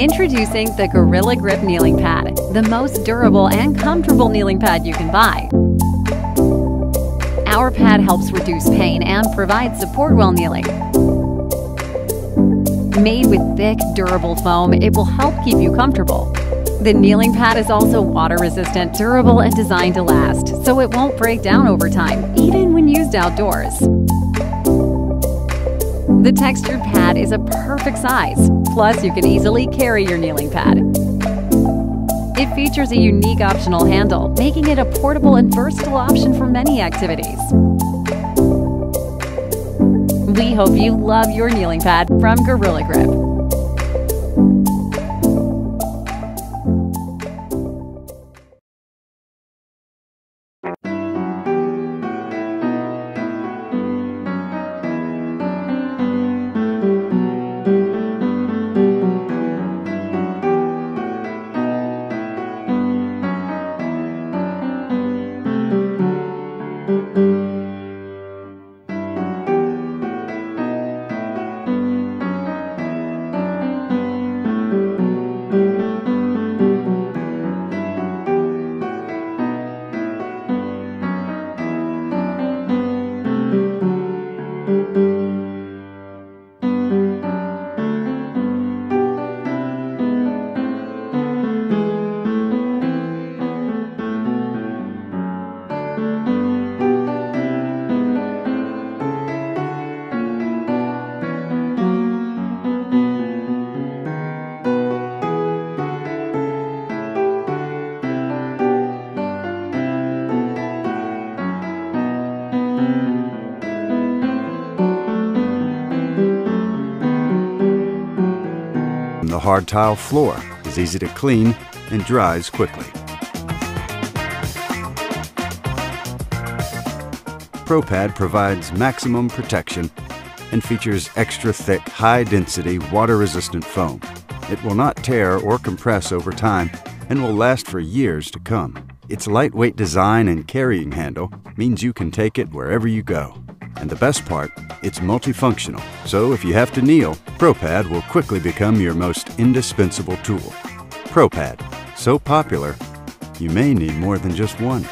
Introducing the Gorilla Grip Kneeling Pad, the most durable and comfortable kneeling pad you can buy. Our pad helps reduce pain and provides support while kneeling. Made with thick, durable foam, it will help keep you comfortable. The kneeling pad is also water resistant, durable, and designed to last, so it won't break down over time, even when used outdoors. The textured pad is a perfect size, plus you can easily carry your kneeling pad. It features a unique optional handle, making it a portable and versatile option for many activities. We hope you love your kneeling pad from Gorilla Grip. Hard tile floor is easy to clean and dries quickly. ProPad provides maximum protection and features extra thick, high-density, water-resistant foam. It will not tear or compress over time and will last for years to come. Its lightweight design and carrying handle means you can take it wherever you go. And the best part, it's multifunctional, so if you have to kneel, ProPad will quickly become your most indispensable tool. ProPad, so popular, you may need more than just one.